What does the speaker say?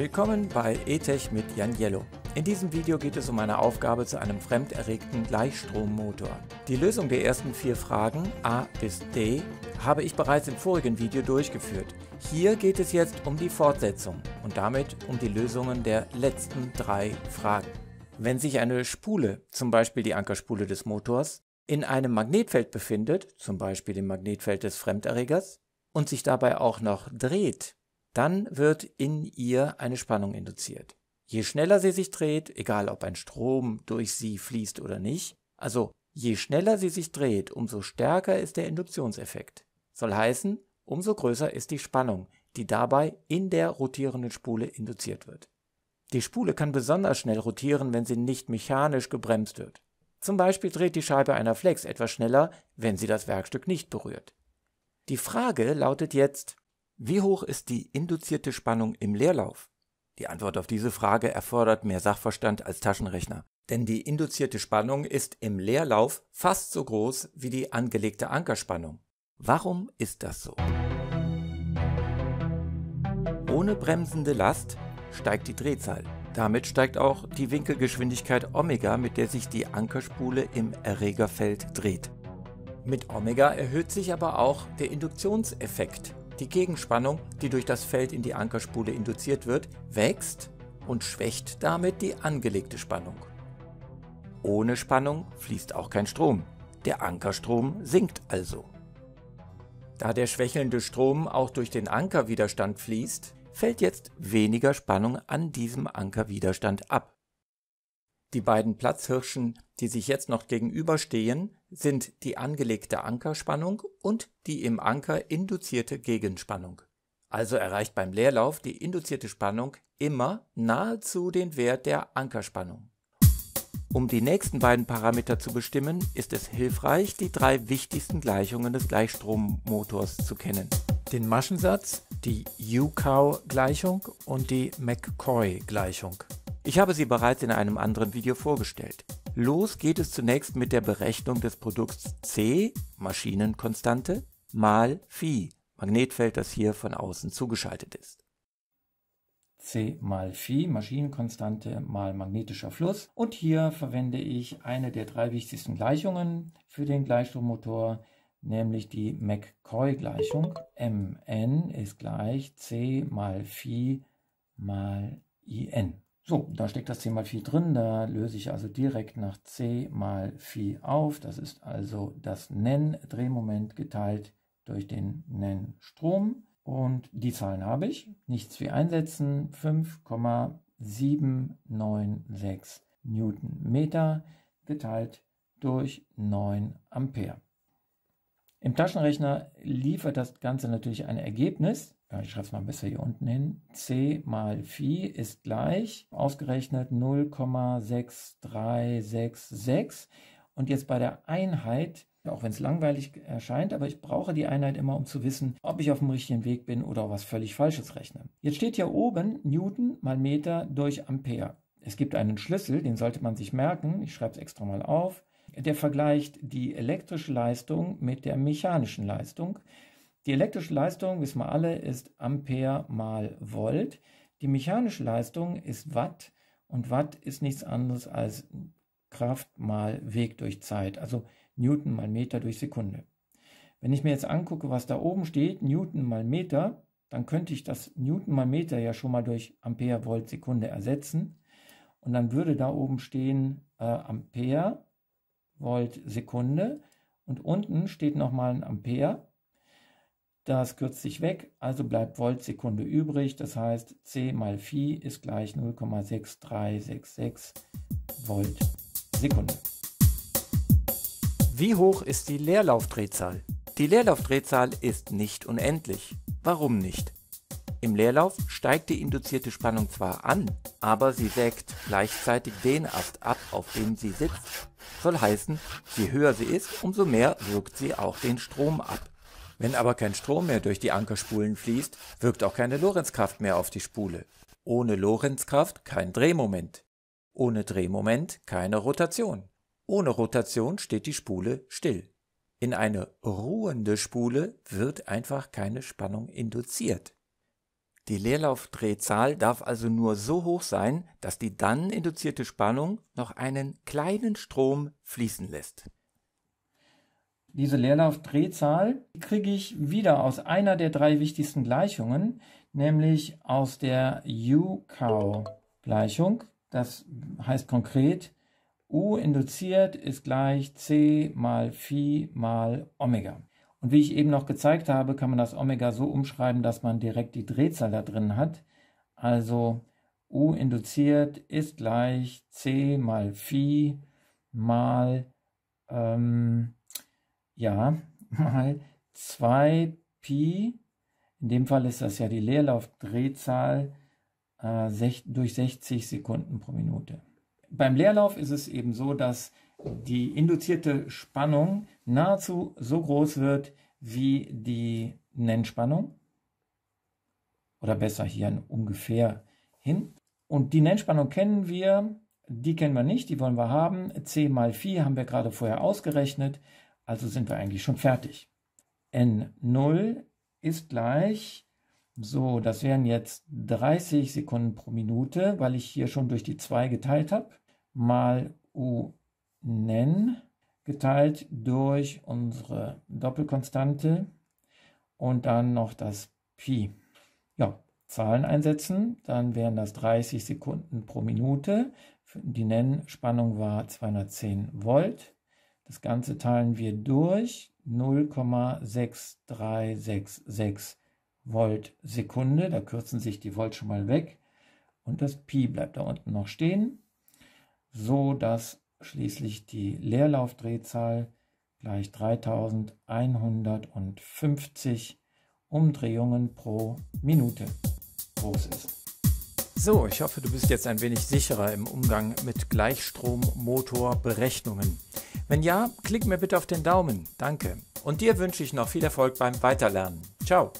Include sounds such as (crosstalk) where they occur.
Willkommen bei ETech mit Jan Jello. In diesem Video geht es um eine Aufgabe zu einem fremderregten Gleichstrommotor. Die Lösung der ersten vier Fragen A bis D habe ich bereits im vorigen Video durchgeführt. Hier geht es jetzt um die Fortsetzung und damit um die Lösungen der letzten drei Fragen. Wenn sich eine Spule, zum Beispiel die Ankerspule des Motors, in einem Magnetfeld befindet, zum Beispiel dem Magnetfeld des Fremderregers, und sich dabei auch noch dreht, dann wird in ihr eine Spannung induziert. Je schneller sie sich dreht, egal ob ein Strom durch sie fließt oder nicht, also je schneller sie sich dreht, umso stärker ist der Induktionseffekt. Soll heißen, umso größer ist die Spannung, die dabei in der rotierenden Spule induziert wird. Die Spule kann besonders schnell rotieren, wenn sie nicht mechanisch gebremst wird. Zum Beispiel dreht die Scheibe einer Flex etwas schneller, wenn sie das Werkstück nicht berührt. Die Frage lautet jetzt, wie hoch ist die induzierte Spannung im Leerlauf? Die Antwort auf diese Frage erfordert mehr Sachverstand als Taschenrechner, denn die induzierte Spannung ist im Leerlauf fast so groß wie die angelegte Ankerspannung. Warum ist das so? Ohne bremsende Last steigt die Drehzahl. Damit steigt auch die Winkelgeschwindigkeit Omega, mit der sich die Ankerspule im Erregerfeld dreht. Mit Omega erhöht sich aber auch der Induktionseffekt, die Gegenspannung, die durch das Feld in die Ankerspule induziert wird, wächst und schwächt damit die angelegte Spannung. Ohne Spannung fließt auch kein Strom. Der Ankerstrom sinkt also. Da der schwächelnde Strom auch durch den Ankerwiderstand fließt, fällt jetzt weniger Spannung an diesem Ankerwiderstand ab. Die beiden Platzhirschen, die sich jetzt noch gegenüberstehen, sind die angelegte Ankerspannung und die im Anker induzierte Gegenspannung. Also erreicht beim Leerlauf die induzierte Spannung immer nahezu den Wert der Ankerspannung. Um die nächsten beiden Parameter zu bestimmen, ist es hilfreich, die drei wichtigsten Gleichungen des Gleichstrommotors zu kennen. Den Maschensatz, die UCOW-Gleichung und die McCoy-Gleichung. Ich habe sie bereits in einem anderen Video vorgestellt. Los geht es zunächst mit der Berechnung des Produkts C, Maschinenkonstante, mal Phi, Magnetfeld, das hier von außen zugeschaltet ist. C mal Phi, Maschinenkonstante mal magnetischer Fluss. Und hier verwende ich eine der drei wichtigsten Gleichungen für den Gleichstrommotor, nämlich die McCoy-Gleichung. Mn ist gleich C mal Phi mal In. So, da steckt das c mal Phi drin, da löse ich also direkt nach c mal Phi auf. Das ist also das Nenn-Drehmoment geteilt durch den Nenn-Strom. Und die Zahlen habe ich, nichts wie einsetzen, 5,796 Newtonmeter geteilt durch 9 Ampere. Im Taschenrechner liefert das Ganze natürlich ein Ergebnis. Ich schreibe es mal besser hier unten hin, c mal Phi ist gleich ausgerechnet 0,6366 und jetzt bei der Einheit, auch wenn es langweilig erscheint, aber ich brauche die Einheit immer, um zu wissen, ob ich auf dem richtigen Weg bin oder was völlig Falsches rechne. Jetzt steht hier oben Newton mal Meter durch Ampere. Es gibt einen Schlüssel, den sollte man sich merken, ich schreibe es extra mal auf, der vergleicht die elektrische Leistung mit der mechanischen Leistung. Die elektrische Leistung, wissen wir alle, ist Ampere mal Volt. Die mechanische Leistung ist Watt und Watt ist nichts anderes als Kraft mal Weg durch Zeit, also Newton mal Meter durch Sekunde. Wenn ich mir jetzt angucke, was da oben steht, Newton mal Meter, dann könnte ich das Newton mal Meter ja schon mal durch Ampere Volt Sekunde ersetzen. Und dann würde da oben stehen äh, Ampere Volt Sekunde und unten steht nochmal ein Ampere das kürzt sich weg, also bleibt Voltsekunde übrig. Das heißt, C mal Phi ist gleich 0,6366 Volt Sekunde. Wie hoch ist die Leerlaufdrehzahl? Die Leerlaufdrehzahl ist nicht unendlich. Warum nicht? Im Leerlauf steigt die induzierte Spannung zwar an, aber sie sägt gleichzeitig den Ast ab, auf dem sie sitzt. Soll heißen, je höher sie ist, umso mehr wirkt sie auch den Strom ab. Wenn aber kein Strom mehr durch die Ankerspulen fließt, wirkt auch keine Lorenzkraft mehr auf die Spule. Ohne Lorenzkraft kein Drehmoment. Ohne Drehmoment keine Rotation. Ohne Rotation steht die Spule still. In eine ruhende Spule wird einfach keine Spannung induziert. Die Leerlaufdrehzahl darf also nur so hoch sein, dass die dann induzierte Spannung noch einen kleinen Strom fließen lässt. Diese Leerlaufdrehzahl kriege ich wieder aus einer der drei wichtigsten Gleichungen, nämlich aus der U-Cow-Gleichung. Das heißt konkret, U induziert ist gleich C mal Phi mal Omega. Und wie ich eben noch gezeigt habe, kann man das Omega so umschreiben, dass man direkt die Drehzahl da drin hat. Also U induziert ist gleich C mal Phi mal, ähm, ja, (laughs) mal 2 Pi. In dem Fall ist das ja die Leerlaufdrehzahl äh, durch 60 Sekunden pro Minute. Beim Leerlauf ist es eben so, dass die induzierte Spannung nahezu so groß wird wie die Nennspannung. Oder besser hier ungefähr hin. Und die Nennspannung kennen wir, die kennen wir nicht, die wollen wir haben. C mal Phi haben wir gerade vorher ausgerechnet, also sind wir eigentlich schon fertig. N0 ist gleich, so, das wären jetzt 30 Sekunden pro Minute, weil ich hier schon durch die 2 geteilt habe, mal U nen geteilt durch unsere Doppelkonstante und dann noch das Pi. Ja, Zahlen einsetzen, dann wären das 30 Sekunden pro Minute. Die Nennspannung war 210 Volt. Das Ganze teilen wir durch 0,6366 Volt Sekunde. Da kürzen sich die Volt schon mal weg. Und das Pi bleibt da unten noch stehen, so dass schließlich die Leerlaufdrehzahl gleich 3150 Umdrehungen pro Minute groß ist. So, ich hoffe, du bist jetzt ein wenig sicherer im Umgang mit Gleichstrommotorberechnungen. Wenn ja, klick mir bitte auf den Daumen. Danke. Und dir wünsche ich noch viel Erfolg beim Weiterlernen. Ciao.